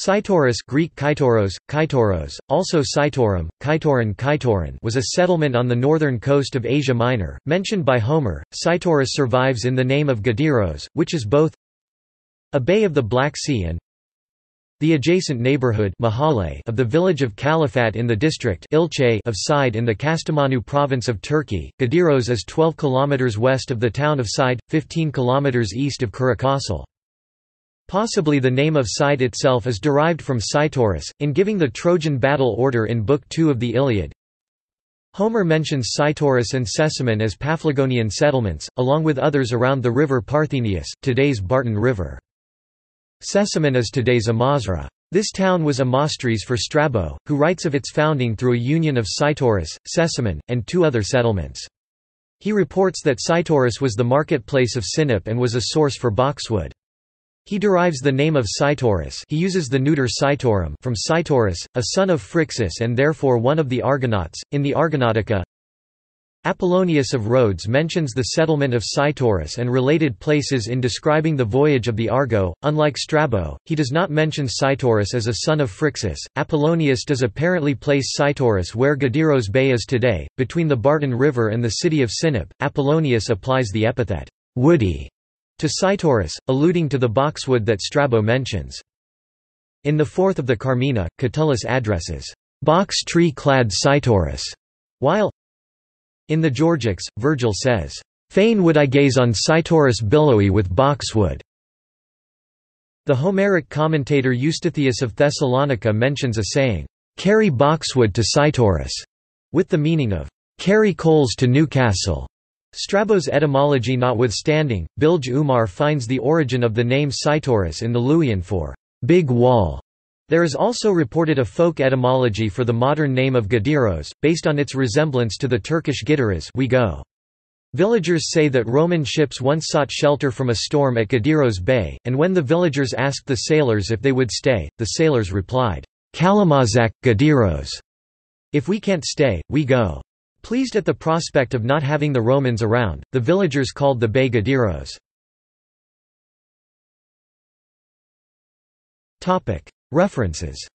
Cytorus Greek Kytoros, Kytoros, also Cytorum, Kytoron Kytoron was a settlement on the northern coast of Asia Minor, mentioned by Homer. Cytorus survives in the name of Gideros, which is both a bay of the Black Sea and the adjacent neighborhood of the village of Kalafat in the district of Cide in the Kastamonu province of Turkey. Gideros is 12 km west of the town of Cide, 15 km east of Kurucaşile. Possibly the name of Cide itself is derived from Cytorus, in giving the Trojan battle order in Book 2 of the Iliad. Homer mentions Cytorus and Sesamon as Paphlagonian settlements, along with others around the river Parthenius, today's Bartın River. Sesamon is today's Amasra. This town was Amastris for Strabo, who writes of its founding through a union of Cytorus, Sesamon, and two other settlements. He reports that Cytorus was the marketplace of Sinop and was a source for boxwood. He derives the name of Cytorus he uses the neuter Cytorum from Cytorus, a son of Phrixus and therefore one of the Argonauts. In the Argonautica, Apollonius of Rhodes mentions the settlement of Cytorus and related places in describing the voyage of the Argo. Unlike Strabo, he does not mention Cytorus as a son of Phrixus. Apollonius does apparently place Cytorus where Gideros Bay is today, between the Bartın River and the city of Sinop. Apollonius applies the epithet woody to Cytorus, alluding to the boxwood that Strabo mentions. In the fourth of the Carmina, Catullus addresses box tree-clad Cytorus, while in the Georgics, Virgil says, Fain would I gaze on Cytorus billowy with boxwood. The Homeric commentator Eustathius of Thessalonica mentions a saying, Carry boxwood to Cytorus, with the meaning of, Carry coals to Newcastle. Strabo's etymology notwithstanding, Bilge Umar finds the origin of the name Cytorus in the Luwian for big wall. There is also reported a folk etymology for the modern name of Gideros, based on its resemblance to the Turkish Gideras we go. Villagers say that Roman ships once sought shelter from a storm at Gideros Bay, and when the villagers asked the sailors if they would stay, the sailors replied, Kalamazak, Gadiros. If we can't stay, we go. Pleased at the prospect of not having the Romans around, the villagers called the bay Gideros. References